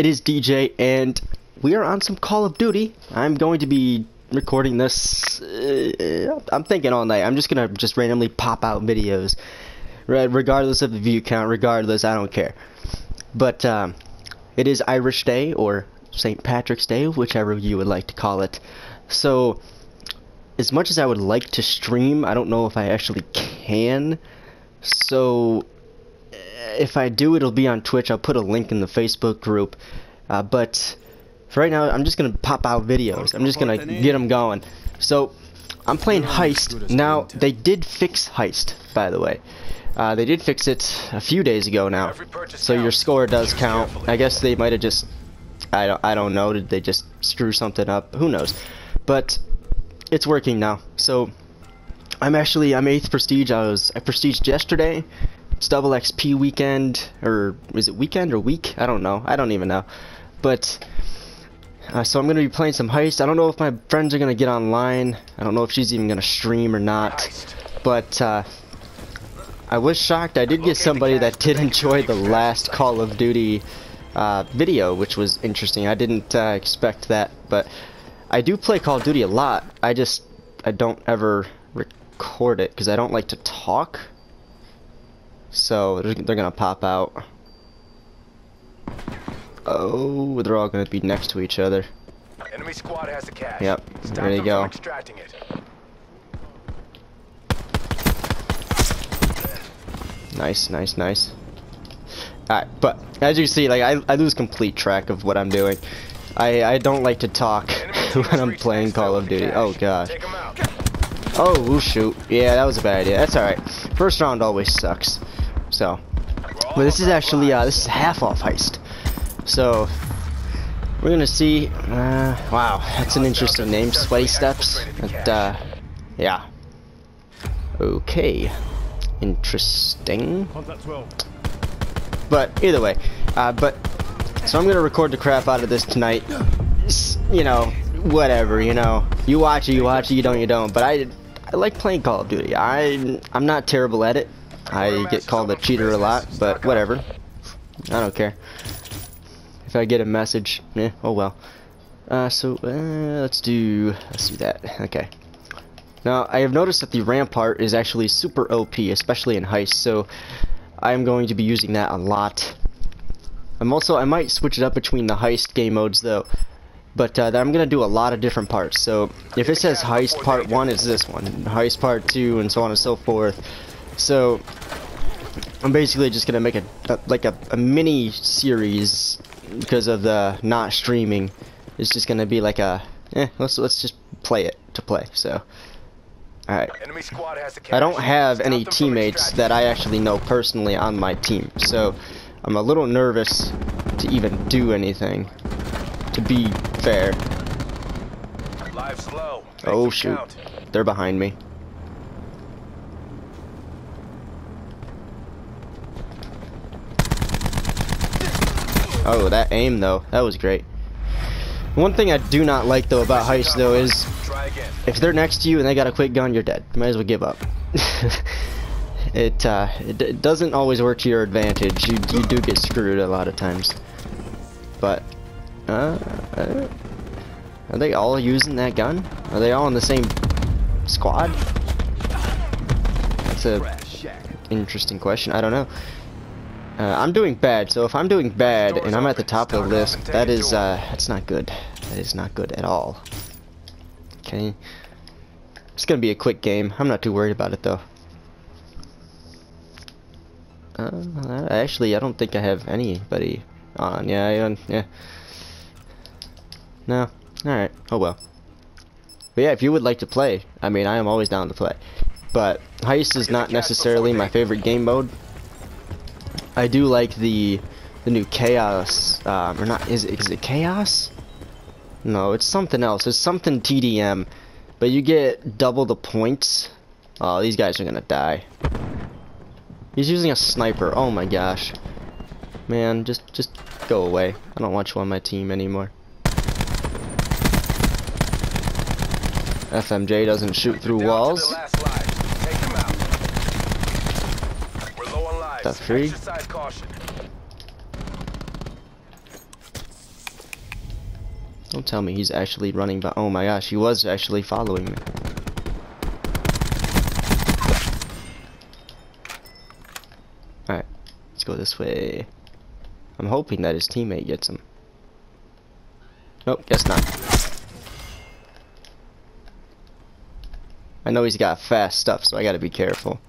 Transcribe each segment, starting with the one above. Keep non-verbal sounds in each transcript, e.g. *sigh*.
It is DJ, and we are on some Call of Duty. I'm going to be recording this. Uh, I'm thinking all night. I'm just gonna just randomly pop out videos. Regardless of the view count, regardless, I don't care. But um, it is Irish Day or St. Patrick's Day, whichever you would like to call it. So, as much as I would like to stream, I don't know if I actually can. So, if I do, it'll be on Twitch. I'll put a link in the Facebook group. Uh, but for right now, I'm just gonna pop out videos. I'm just gonna get them going. So, I'm playing Heist. Now, they did fix Heist, by the way. Uh, they did fix it a few days ago now. So your score does count. I guess they might have just... I don't, I don't know. Did they just screw something up? Who knows? But it's working now. So I'm actually I'm eighth prestige. I was I prestiged yesterday. It's double XP weekend or is it weekend or week? I don't know. I don't even know. But uh, so I'm gonna be playing some heist. I don't know if my friends are gonna get online. I don't know if she's even gonna stream or not. But uh, I was shocked. I did get somebody that did enjoy the last Call of Duty uh, video, which was interesting. I didn't uh, expect that, but I do play Call of Duty a lot. I just I don't ever record it because I don't like to talk. So they're, they're gonna pop out. Oh, they're all gonna be next to each other. Enemy squad has the cash. Yep, Stop there you go. Extracting it. Nice, nice, nice. Alright, but as you see, like I, I lose complete track of what I'm doing. I I don't like to talk *laughs* when I'm playing Call of Duty. Oh gosh. Take 'em out. Oh shoot. Yeah, that was a bad idea. That's alright. First round always sucks. So, but this is actually uh this is half off heist. So we're gonna see. Uh, wow, that's an interesting name, Sweaty Steps. But, uh, yeah. Okay. Interesting. But either way, uh, but so I'm gonna record the crap out of this tonight. You know, whatever. You know, you watch it, you watch it. You don't, you don't. But I, I like playing Call of Duty. I, I'm not terrible at it. I get called a cheater a lot, but whatever. I don't care. If I get a message, eh, oh well. Uh, so uh, let's do let's do that. Okay. Now I have noticed that the Rampart is actually super OP, especially in heist. So I am going to be using that a lot. I'm also I might switch it up between the heist game modes though. But uh, I'm gonna do a lot of different parts. So if it says heist part one, it's this one. Heist part two, and so on and so forth. So I'm basically just gonna make a, a like a, a mini series because of the not streaming. It's just gonna be like a eh. Let's let's just play it to play. So all right. Enemy squad has the. I don't have any teammates that I actually know personally on my team, so I'm a little nervous to even do anything. To be fair, oh shoot, they're behind me. Oh, that aim though, that was great. One thing I do not like though about heist though is if they're next to you and they got a quick gun, you're dead. You might as well give up. *laughs* it, uh, it it doesn't always work to your advantage. You you do get screwed a lot of times. But uh, uh, are they all using that gun? Are they all in the same squad? That's a interesting question. I don't know. Uh, I'm doing bad, so if I'm doing bad and I'm at the top of the list, that is uh, that's not good. That is not good at all. Okay. It's gonna be a quick game. I'm not too worried about it though. Uh, actually, I don't think I have anybody on. Yeah, I, yeah. No. All right. Oh well. But yeah, if you would like to play, I mean, I am always down to play. But heist is not necessarily my favorite game mode. I do like the the new chaos. Um, or not? Is it, chaos? No, it's something else. It's something TDM, but you get double the points. Oh, these guys are gonna die. He's using a sniper. Oh my gosh. Man, just just go away. I don't want you on my team anymore. FMJ doesn't shoot through walls. the last lives. Take them out. We're low on lives. The? Don't tell me he's actually running by. Oh my gosh, he was actually following me. Alright, let's go this way. I'm hoping that his teammate gets him. Nope, guess not. I know he's got fast stuff, so I gotta be careful.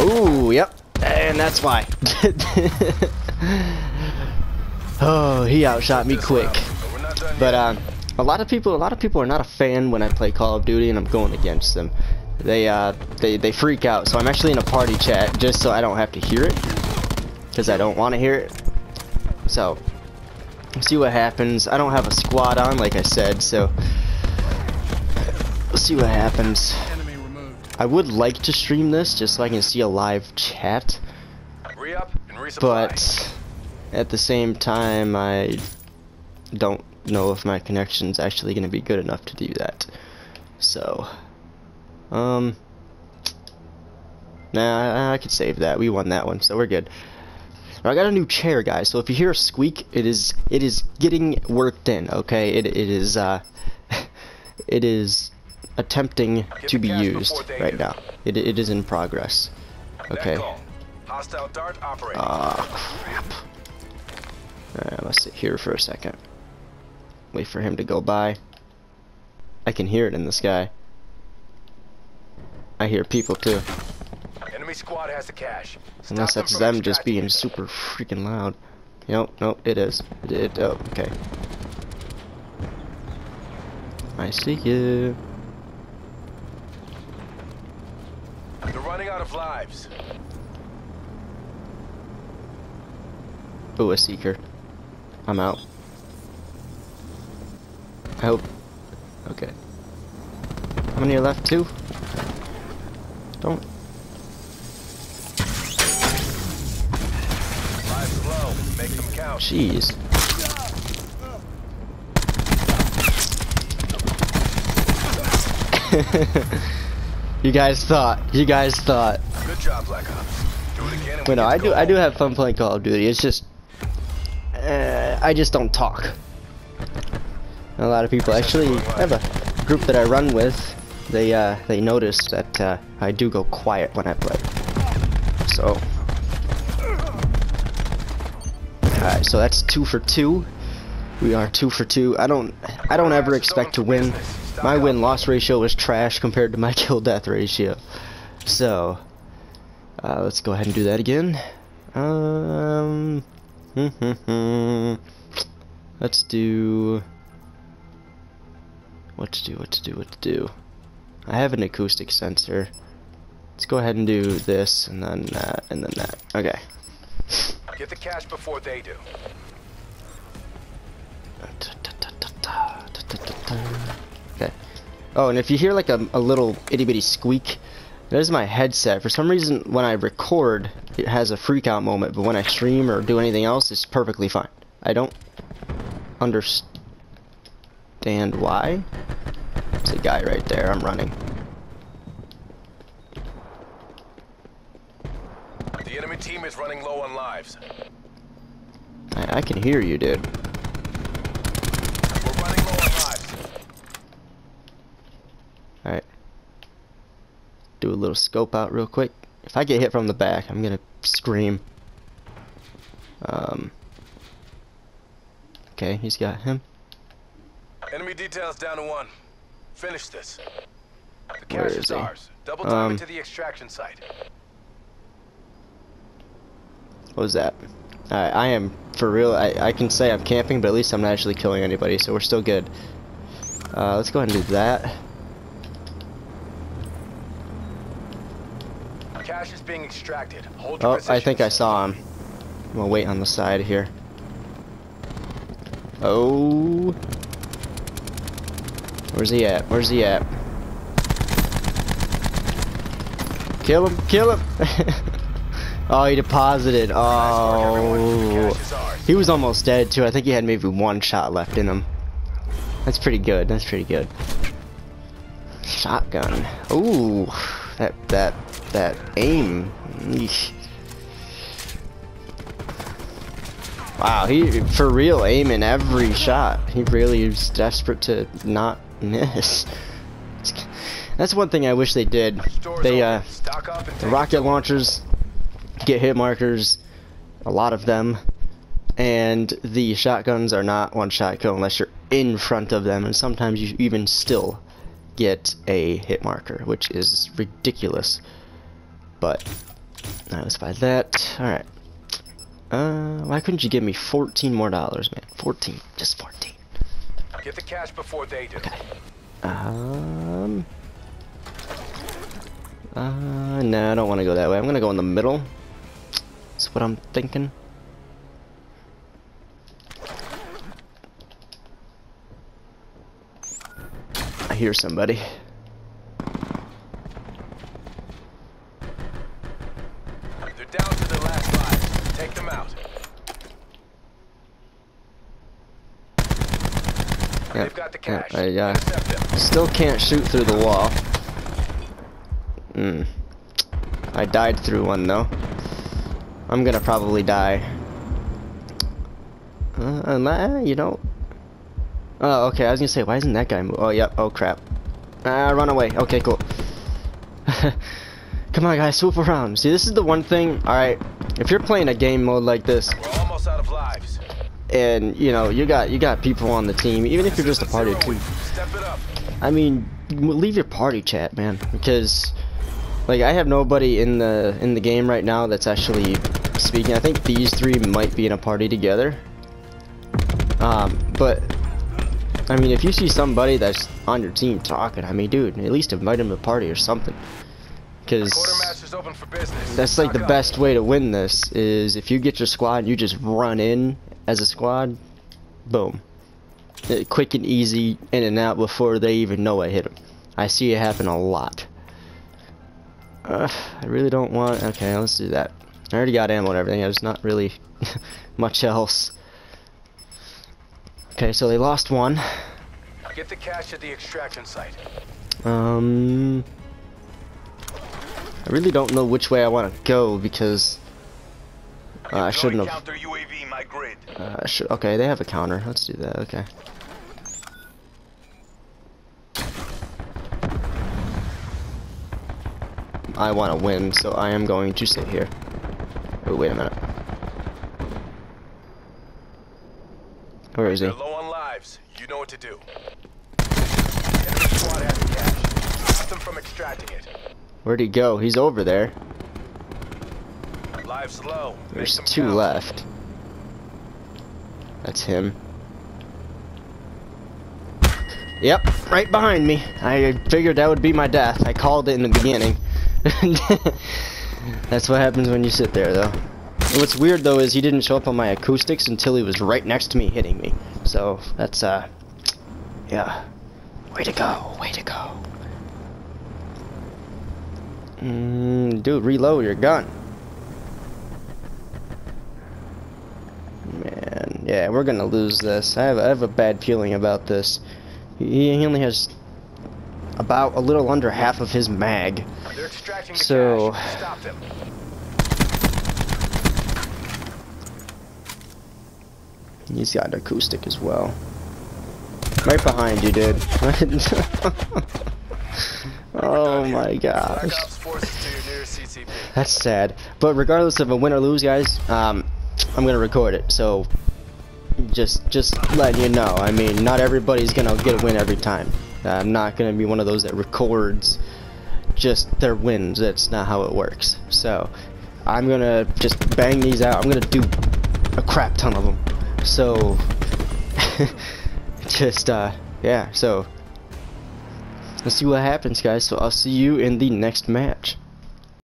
Ooh, yep. And that's why. *laughs* oh, he outshot me quick. But um, a lot of people, a lot of people are not a fan when I play Call of Duty and I'm going against them. They uh, they they freak out. So I'm actually in a party chat just so I don't have to hear it, because I don't want to hear it. So see what happens. I don't have a squad on, like I said, so we'll see what happens. I would like to stream this just so I can see a live chat, Re-up and resupply. but at the same time, I don't know if my connection's actually going to be good enough to do that. So, um, nah, I, I could save that. We won that one, so we're good. I got a new chair, guys. So if you hear a squeak, it is it is getting worked in. Okay, it it is uh, *laughs* it is attempting to be used right now. It it is in progress. Okay. Net call. Hostile dart operating. Ah, crap. Alright, let's sit here for a second. Wait for him to go by. I can hear it in the sky. I hear people too. Enemy squad has the cash. Stop Unless that's from them just being super freaking loud. Nope, nope, it is. It, it oh, okay. I see you. They're running out of lives. Oh, a seeker. I'm out. I hope. Okay. How many are left? Two? Don't. Lives low. Make them count. Jeez. *laughs* you guys thought. You guys thought. Job, Black Ops. Do it again. no, I do. I do have fun playing Call of Duty. It's just, uh, I just don't talk. A lot of people actually I have a group that I run with. They uh, they notice that uh, I do go quiet when I play. So, alright. So that's two for two. We are two for two. I don't. I don't ever expect to win. My win-loss ratio was trash compared to my *laughs* kill-death ratio. So, uh, let's go ahead and do that again. Um, *laughs* let's do. What to do? What to do? What to do? I have an acoustic sensor. Let's go ahead and do this, and then that, and then that. Okay. Get the cash before they do. Okay. Oh, and if you hear like a, a little itty bitty squeak, that is my headset. For some reason, when I record, it has a freakout moment, but when I stream or do anything else, it's perfectly fine. I don't understand why. There's a guy right there. I'm running. The enemy team is running low on lives. I, I can hear you, dude. We're running low on lives. Alright. Do a little scope out real quick. If I get hit from the back, I'm gonna scream. Um. Okay, he's got him. Enemy details down to one. Finish this. The cash is ours. Double time Um, into the extraction site. What was that? Alright, I am for real. I, I can say I'm camping, but at least I'm not actually killing anybody, so we're still good. Uh, let's go ahead and do that. Cash is being extracted. Hold Oh, I think I saw him. I'm gonna wait on the side here. Oh. Where's he at? Where's he at? Kill him! Kill him! *laughs* oh, he deposited. Nice work, everyone. The Oh. cash is ours. He was almost dead too. I think he had maybe one shot left in him. That's pretty good. That's pretty good. Shotgun. Ooh, that that that aim Eesh. Wow, he for real aiming every shot. He really is desperate to not miss. That's one thing I wish they did. They uh the rocket launchers get hit markers, a lot of them, and the shotguns are not one shot kill unless you're in front of them, and sometimes you even still get a hit marker, which is ridiculous. But I was by that. All right. Uh, why couldn't you give me 14 more dollars, man? 14, just 14. Get the cash before they do. Okay. Um. Uh, no, I don't want to go that way. I'm gonna go in the middle. That's what I'm thinking. I hear somebody. They're down to their last lives. Take them out. Yeah, They've yeah, cash. I, Intercept them. Still can't shoot through the wall. Hmm. I died through one though. I'm gonna probably die. Uh, unless, you know. Oh, okay. I was gonna say, why isn't that guy move? Oh, yep. Oh, crap. Ah, run away. Okay, cool. *laughs* Come on, guys, swoop around. See, this is the one thing. All right, if you're playing a game mode like this, and you know you got you got people on the team, even if you're just a party of two, Step it up. I mean, leave your party chat, man, because like I have nobody in the in the game right now that's actually speaking. I think these three might be in a party together. Um, but I mean, if you see somebody that's on your team talking, I mean, dude, at least invite them to a party or something. Because Quartermaster's open for business. that's like the best way to win this is if you get your squad and you just run in as a squad, boom. Uh, quick and easy in and out before they even know I hit them. I see it happen a lot. Uh, I really don't want. Okay, let's do that. I already got ammo and everything. There's not really *laughs* much else. Okay, so they lost one. Get the cash at the extraction site. Um, I really don't know which way I want to go because uh, I shouldn't have. Counter UAV, my grid. Uh, I should, okay, they have a counter. Let's do that. Okay. I want to win, so I am going to sit here. Oh, wait a minute. Where is he? They're low on lives. You know what to do. Enemy squad has the cash. Stop them from extracting it. Where'd he go? He's over there. Low. There's two count. left. That's him. Yep, right behind me. I figured that would be my death. I called it in the beginning. *laughs* That's what happens when you sit there, though. What's weird, though, is he didn't show up on my acoustics until he was right next to me hitting me. So, that's, uh, yeah. Way to go, way to go. Mm, dude, reload your gun. Man, yeah, we're gonna lose this. I have, I have a bad feeling about this. He, he only has about a little under half of his mag. They're extracting the So- cash. Stop them. He's got an acoustic as well. Right behind you, dude. *laughs* oh my gosh. Ops forces to your nearest CCP. That's sad. But regardless of a win or lose, guys, um, I'm gonna record it. So just just letting you know. I mean, not everybody's gonna get a win every time. I'm not gonna be one of those that records just their wins. That's not how it works. So I'm gonna just bang these out. I'm gonna do a crap ton of them. So *laughs* just uh, yeah. So let's see what happens, guys. So I'll see you in the next match.